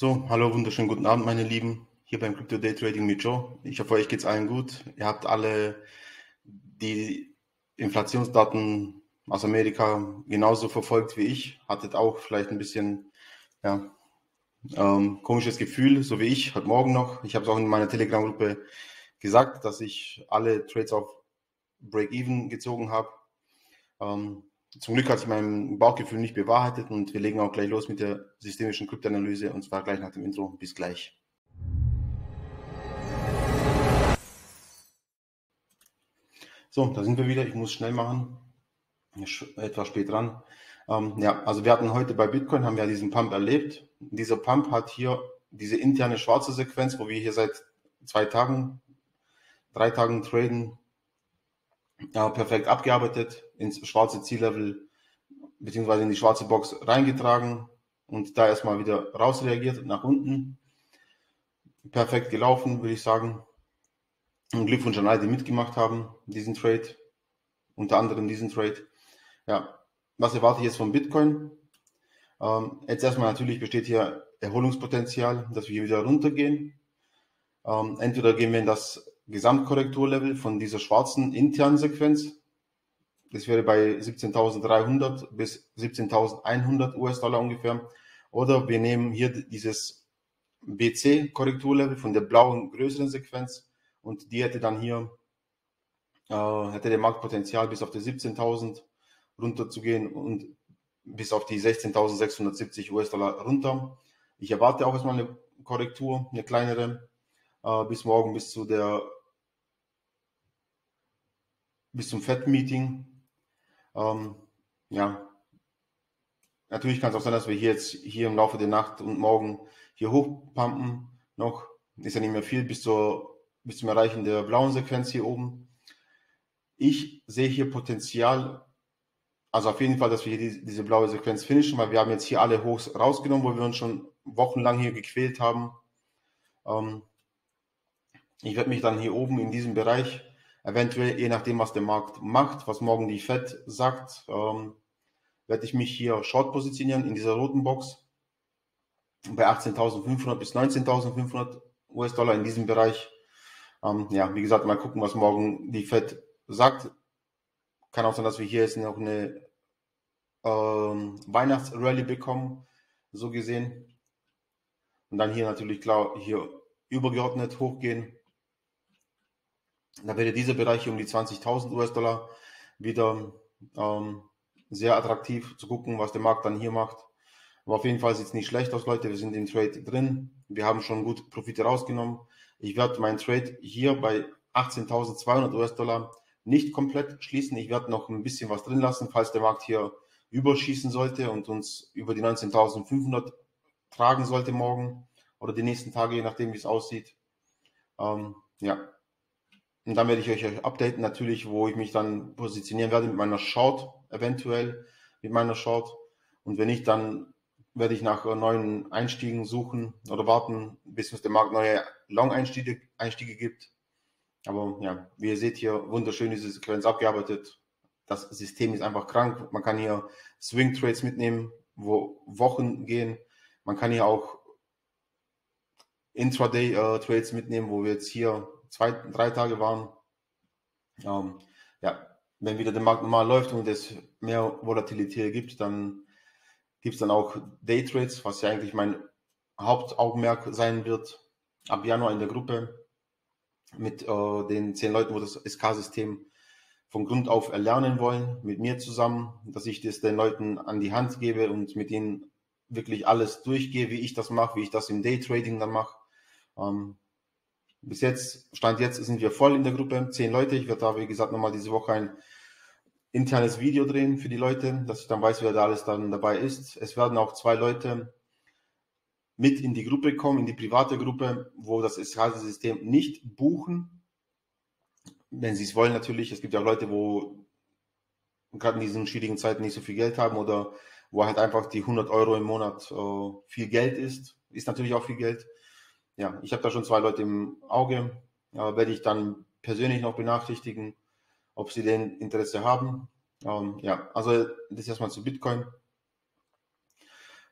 So, hallo, wunderschönen guten Abend, meine Lieben, hier beim Crypto Day Trading mit Joe. Ich hoffe, euch geht's allen gut. Ihr habt alle die Inflationsdaten aus Amerika genauso verfolgt wie ich. Hattet auch vielleicht ein bisschen, ja, ähm, komisches Gefühl, so wie ich, heute Morgen noch. Ich habe es auch in meiner Telegram-Gruppe gesagt, dass ich alle Trades auf Break-Even gezogen habe. Ähm, zum Glück hat sich mein Bauchgefühl nicht bewahrheitet und wir legen auch gleich los mit der systemischen Kryptoanalyse und zwar gleich nach dem Intro. Bis gleich. So, da sind wir wieder. Ich muss schnell machen. Etwas spät dran. Ähm, ja, also wir hatten heute bei Bitcoin, haben wir diesen Pump erlebt. Dieser Pump hat hier diese interne schwarze Sequenz, wo wir hier seit zwei Tagen, drei Tagen traden, ja, perfekt abgearbeitet, ins schwarze Ziellevel beziehungsweise in die schwarze Box reingetragen und da erstmal wieder rausreagiert nach unten. Perfekt gelaufen, würde ich sagen. Und Glückwunsch an alle, die mitgemacht haben, diesen Trade, unter anderem diesen Trade. Ja, was erwarte ich jetzt von Bitcoin? Ähm, jetzt erstmal natürlich besteht hier Erholungspotenzial, dass wir hier wieder runtergehen. Ähm, entweder gehen wir in das Gesamtkorrekturlevel von dieser schwarzen internen Sequenz. Das wäre bei 17.300 bis 17.100 US-Dollar ungefähr. Oder wir nehmen hier dieses BC-Korrekturlevel von der blauen größeren Sequenz und die hätte dann hier, äh, hätte der Marktpotenzial bis auf die 17.000 runter zu gehen und bis auf die 16.670 US-Dollar runter. Ich erwarte auch erstmal eine Korrektur, eine kleinere, äh, bis morgen, bis zu der bis zum FED-Meeting. Ähm, ja, natürlich kann es auch sein, dass wir hier jetzt hier im Laufe der Nacht und morgen hier hochpumpen. Noch ist ja nicht mehr viel bis, zur, bis zum Erreichen der blauen Sequenz hier oben. Ich sehe hier Potenzial, also auf jeden Fall, dass wir hier die, diese blaue Sequenz finishen, weil wir haben jetzt hier alle Hochs rausgenommen, wo wir uns schon wochenlang hier gequält haben. Ähm, ich werde mich dann hier oben in diesem Bereich Eventuell, je nachdem, was der Markt macht, was morgen die Fed sagt, ähm, werde ich mich hier short positionieren in dieser roten Box bei 18.500 bis 19.500 US-Dollar in diesem Bereich. Ähm, ja, wie gesagt, mal gucken, was morgen die Fed sagt. Kann auch sein, dass wir hier jetzt noch eine ähm, Weihnachtsrally bekommen, so gesehen. Und dann hier natürlich klar hier übergeordnet hochgehen da wäre dieser Bereich um die 20.000 US-Dollar wieder ähm, sehr attraktiv zu gucken, was der Markt dann hier macht. Aber auf jeden Fall sieht es nicht schlecht aus, Leute. Wir sind im Trade drin. Wir haben schon gut Profite rausgenommen. Ich werde meinen Trade hier bei 18.200 US-Dollar nicht komplett schließen. Ich werde noch ein bisschen was drin lassen, falls der Markt hier überschießen sollte und uns über die 19.500 tragen sollte morgen oder die nächsten Tage, je nachdem, wie es aussieht. Ähm, ja, und dann werde ich euch updaten, natürlich, wo ich mich dann positionieren werde mit meiner Short, eventuell mit meiner Short. Und wenn nicht, dann werde ich nach neuen Einstiegen suchen oder warten, bis es der Markt neue Long-Einstiege Einstiege gibt. Aber ja, wie ihr seht hier, wunderschön diese Sequenz abgearbeitet. Das System ist einfach krank. Man kann hier Swing Trades mitnehmen, wo Wochen gehen. Man kann hier auch Intraday äh, Trades mitnehmen, wo wir jetzt hier zwei, drei Tage waren. Ähm, ja, wenn wieder der Markt normal läuft und es mehr Volatilität gibt, dann gibt es dann auch Daytrades, was ja eigentlich mein Hauptaugenmerk sein wird, ab Januar in der Gruppe mit äh, den zehn Leuten, wo das SK-System von Grund auf erlernen wollen, mit mir zusammen, dass ich das den Leuten an die Hand gebe und mit ihnen wirklich alles durchgehe, wie ich das mache, wie ich das im Daytrading dann mache. Ähm, bis jetzt, Stand jetzt sind wir voll in der Gruppe, zehn Leute. Ich werde da, wie gesagt, nochmal diese Woche ein internes Video drehen für die Leute, dass ich dann weiß, wer da alles dann dabei ist. Es werden auch zwei Leute mit in die Gruppe kommen, in die private Gruppe, wo das SH-System nicht buchen. Wenn sie es wollen natürlich. Es gibt ja auch Leute, wo gerade in diesen schwierigen Zeiten nicht so viel Geld haben oder wo halt einfach die 100 Euro im Monat äh, viel Geld ist. Ist natürlich auch viel Geld ja, ich habe da schon zwei Leute im Auge. Ja, werde ich dann persönlich noch benachrichtigen, ob sie den Interesse haben. Ähm, ja, also das erstmal zu Bitcoin.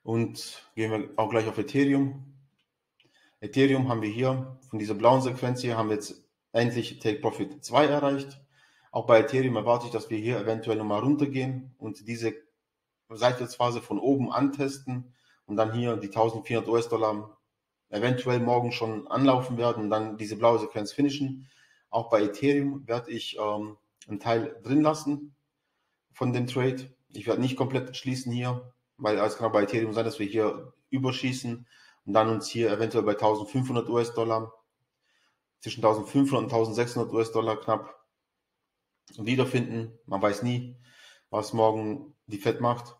Und gehen wir auch gleich auf Ethereum. Ethereum haben wir hier, von dieser blauen Sequenz hier, haben wir jetzt endlich Take Profit 2 erreicht. Auch bei Ethereum erwarte ich, dass wir hier eventuell nochmal runtergehen und diese Seitwärtsphase von oben antesten und dann hier die 1400 US-Dollar eventuell morgen schon anlaufen werden und dann diese blaue Sequenz finishen. Auch bei Ethereum werde ich ähm, einen Teil drin lassen von dem Trade. Ich werde nicht komplett schließen hier, weil es kann bei Ethereum sein, dass wir hier überschießen und dann uns hier eventuell bei 1500 US-Dollar, zwischen 1500 und 1600 US-Dollar knapp wiederfinden. Man weiß nie, was morgen die Fed macht.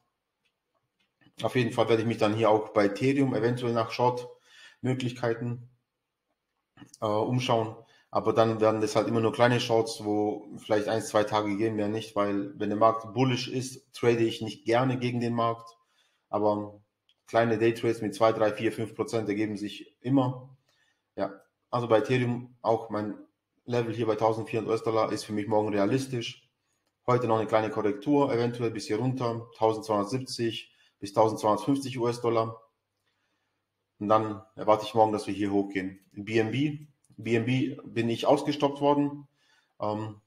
Auf jeden Fall werde ich mich dann hier auch bei Ethereum eventuell nach Short-Möglichkeiten äh, umschauen. Aber dann werden das halt immer nur kleine Shorts, wo vielleicht ein, zwei Tage gehen mehr nicht, weil wenn der Markt bullish ist, trade ich nicht gerne gegen den Markt. Aber kleine Daytrades mit 2, 3, 4, 5 Prozent ergeben sich immer. Ja, also bei Ethereum auch mein Level hier bei 1400 US-Dollar ist für mich morgen realistisch. Heute noch eine kleine Korrektur, eventuell bis hier runter, 1270 bis 1250 US-Dollar. Und dann erwarte ich morgen, dass wir hier hochgehen. BNB BNB bin ich ausgestoppt worden. Ähm,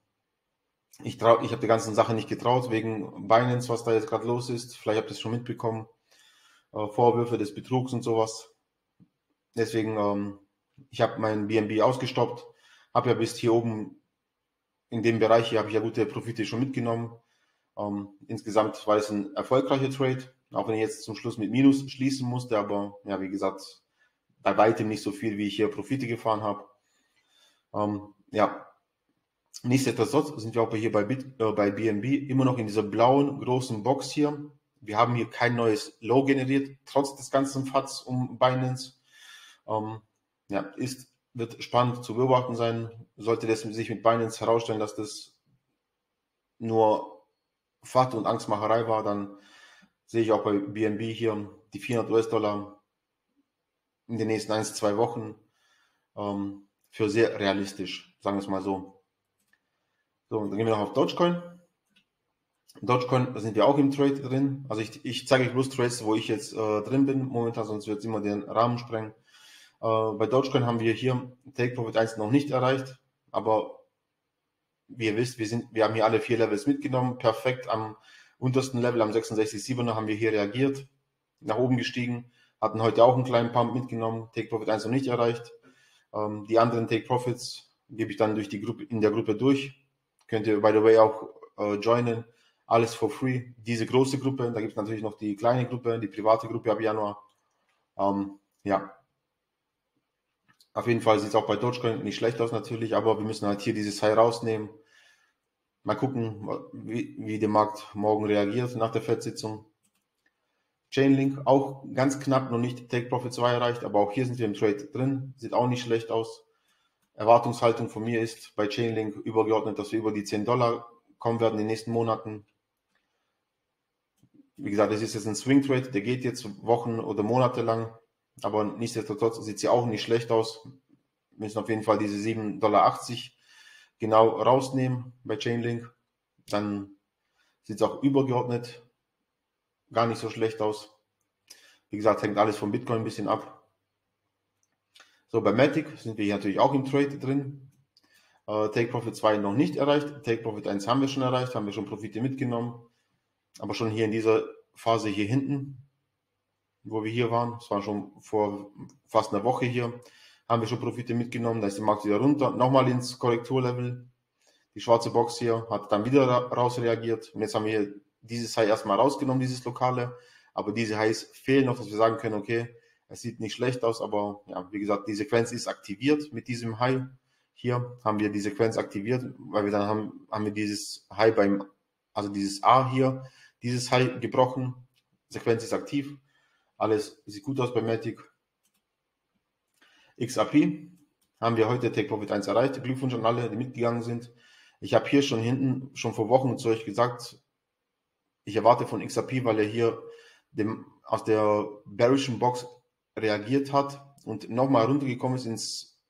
ich trau, ich habe der ganzen Sache nicht getraut, wegen Binance, was da jetzt gerade los ist. Vielleicht habt ihr es schon mitbekommen. Äh, Vorwürfe des Betrugs und sowas. Deswegen, ähm, ich habe meinen BNB ausgestoppt. Habe ja bis hier oben in dem Bereich hier habe ich ja gute Profite schon mitgenommen. Ähm, insgesamt war es ein erfolgreicher Trade, auch wenn ich jetzt zum Schluss mit Minus schließen musste, aber ja, wie gesagt, bei weitem nicht so viel, wie ich hier Profite gefahren habe. Ähm, ja, nichtsdestotrotz sind wir auch hier bei, Bit, äh, bei BNB immer noch in dieser blauen großen Box hier. Wir haben hier kein neues Low generiert, trotz des ganzen Fats um Binance. Ähm, ja, ist, wird spannend zu beobachten sein. Sollte das sich mit Binance herausstellen, dass das nur FAT und Angstmacherei war, dann sehe ich auch bei BNB hier die 400 US-Dollar in den nächsten 1, 2 Wochen. Ähm, für sehr realistisch, sagen wir es mal so. So, dann gehen wir noch auf Dogecoin. Dogecoin, da sind wir auch im Trade drin. Also ich, ich zeige euch bloß Trades, wo ich jetzt äh, drin bin momentan, sonst wird es immer den Rahmen sprengen. Äh, bei Dogecoin haben wir hier Take Profit 1 noch nicht erreicht, aber wie ihr wisst, wir, sind, wir haben hier alle vier Levels mitgenommen. Perfekt am untersten Level, am 66,7er haben wir hier reagiert, nach oben gestiegen, hatten heute auch einen kleinen Pump mitgenommen, Take Profit 1 noch nicht erreicht. Ähm, die anderen Take Profits gebe ich dann durch die Gruppe, in der Gruppe durch. Könnt ihr, by the way, auch äh, joinen. Alles for free. Diese große Gruppe, da gibt es natürlich noch die kleine Gruppe, die private Gruppe ab Januar. Ähm, ja. Auf jeden Fall sieht es auch bei Dogecoin nicht schlecht aus natürlich, aber wir müssen halt hier dieses High rausnehmen. Mal gucken, wie, wie der Markt morgen reagiert nach der FED-Sitzung. Chainlink auch ganz knapp noch nicht Take Profit 2 erreicht, aber auch hier sind wir im Trade drin. Sieht auch nicht schlecht aus. Erwartungshaltung von mir ist bei Chainlink übergeordnet, dass wir über die 10 Dollar kommen werden in den nächsten Monaten. Wie gesagt, es ist jetzt ein Swing Trade, der geht jetzt Wochen oder Monate lang, aber nichtsdestotrotz sieht sie auch nicht schlecht aus. Wir müssen auf jeden Fall diese 7,80 Dollar genau rausnehmen bei Chainlink. Dann sieht es auch übergeordnet gar nicht so schlecht aus. Wie gesagt, hängt alles vom Bitcoin ein bisschen ab. So, bei Matic sind wir hier natürlich auch im Trade drin. Äh, Take Profit 2 noch nicht erreicht. Take Profit 1 haben wir schon erreicht, haben wir schon Profite mitgenommen. Aber schon hier in dieser Phase hier hinten, wo wir hier waren, das war schon vor fast einer Woche hier, haben wir schon Profite mitgenommen. Da ist der Markt wieder runter, nochmal ins Korrekturlevel. Die schwarze Box hier hat dann wieder raus reagiert. Und jetzt haben wir dieses High erstmal rausgenommen, dieses Lokale. Aber diese Highs fehlen noch, dass wir sagen können, okay, es sieht nicht schlecht aus, aber ja, wie gesagt, die Sequenz ist aktiviert mit diesem High. Hier haben wir die Sequenz aktiviert, weil wir dann haben, haben wir dieses High beim, also dieses A hier, dieses High gebrochen. Sequenz ist aktiv. Alles sieht gut aus bei Matic. XRP haben wir heute Take Profit 1 erreicht. Glückwunsch an alle, die mitgegangen sind. Ich habe hier schon hinten, schon vor Wochen zu euch gesagt, ich erwarte von XRP, weil er hier dem, aus der bearischen Box reagiert hat und nochmal runtergekommen ist ins,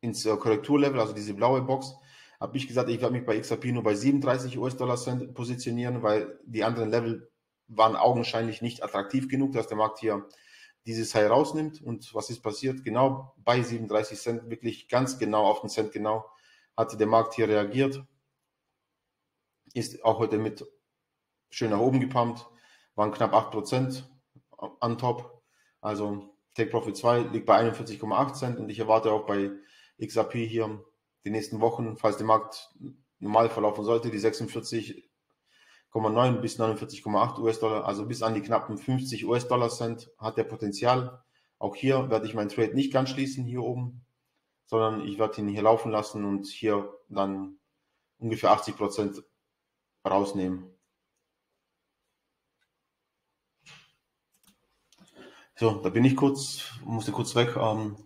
ins äh, Korrekturlevel, also diese blaue Box, habe ich gesagt, ich werde mich bei XRP nur bei 37 US-Dollar Cent positionieren, weil die anderen Level waren augenscheinlich nicht attraktiv genug, dass der Markt hier dieses High rausnimmt. Und was ist passiert? Genau bei 37 Cent, wirklich ganz genau auf den Cent genau, hatte der Markt hier reagiert. Ist auch heute mit schön nach oben gepumpt, waren knapp 8% an top. Also Take Profit 2 liegt bei 41,8 Cent und ich erwarte auch bei XRP hier die nächsten Wochen, falls der Markt normal verlaufen sollte, die 46,9 bis 49,8 US-Dollar, also bis an die knappen 50 US-Dollar Cent hat der Potenzial. Auch hier werde ich meinen Trade nicht ganz schließen hier oben, sondern ich werde ihn hier laufen lassen und hier dann ungefähr 80 Prozent rausnehmen. So, da bin ich kurz, musste kurz weg. Ähm,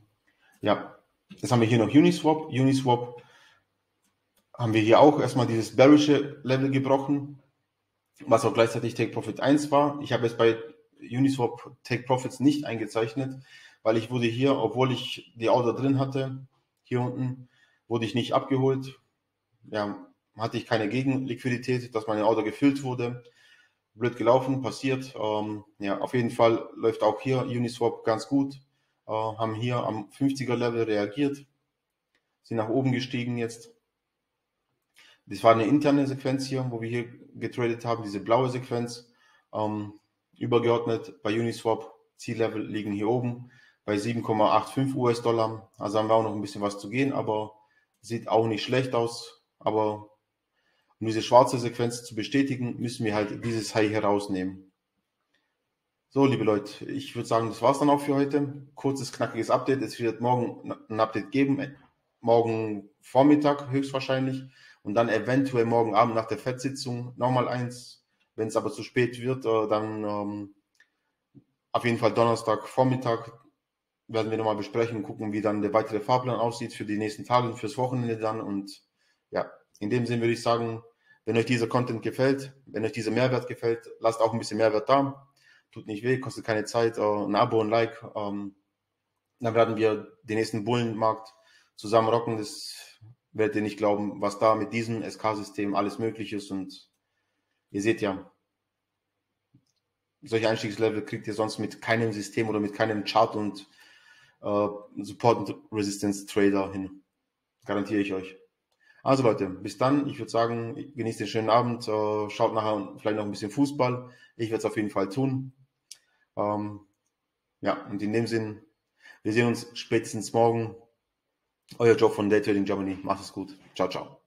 ja, jetzt haben wir hier noch Uniswap. Uniswap haben wir hier auch erstmal dieses bearische Level gebrochen, was auch gleichzeitig Take Profit 1 war. Ich habe jetzt bei Uniswap Take Profits nicht eingezeichnet, weil ich wurde hier, obwohl ich die Order drin hatte, hier unten, wurde ich nicht abgeholt. Ja, hatte ich keine Gegenliquidität, dass meine Order gefüllt wurde blöd gelaufen, passiert. Ähm, ja, auf jeden Fall läuft auch hier Uniswap ganz gut. Äh, haben hier am 50er Level reagiert, sind nach oben gestiegen jetzt. Das war eine interne Sequenz hier, wo wir hier getradet haben, diese blaue Sequenz. Ähm, übergeordnet bei Uniswap, Ziellevel liegen hier oben bei 7,85 US-Dollar. Also haben wir auch noch ein bisschen was zu gehen, aber sieht auch nicht schlecht aus. Aber um diese schwarze Sequenz zu bestätigen, müssen wir halt dieses High herausnehmen. So, liebe Leute, ich würde sagen, das war's dann auch für heute. Kurzes, knackiges Update. Es wird morgen ein Update geben. Morgen Vormittag höchstwahrscheinlich. Und dann eventuell morgen Abend nach der FED-Sitzung nochmal eins. Wenn es aber zu spät wird, äh, dann ähm, auf jeden Fall Donnerstag Vormittag werden wir nochmal besprechen, gucken, wie dann der weitere Fahrplan aussieht für die nächsten Tage, fürs Wochenende dann. Und ja, in dem Sinn würde ich sagen, wenn euch dieser Content gefällt, wenn euch dieser Mehrwert gefällt, lasst auch ein bisschen Mehrwert da. Tut nicht weh, kostet keine Zeit. Äh, ein Abo, ein Like. Ähm, dann werden wir den nächsten Bullenmarkt zusammen rocken. Das werdet ihr nicht glauben, was da mit diesem SK-System alles möglich ist. Und ihr seht ja, solche Einstiegslevel kriegt ihr sonst mit keinem System oder mit keinem Chart und äh, Support und Resistance Trader hin. Garantiere ich euch. Also Leute, bis dann. Ich würde sagen, genießt den schönen Abend. Äh, schaut nachher vielleicht noch ein bisschen Fußball. Ich werde es auf jeden Fall tun. Ähm, ja, und in dem Sinn, wir sehen uns spätestens morgen. Euer Job von Day Trading Germany. Macht es gut. Ciao, ciao.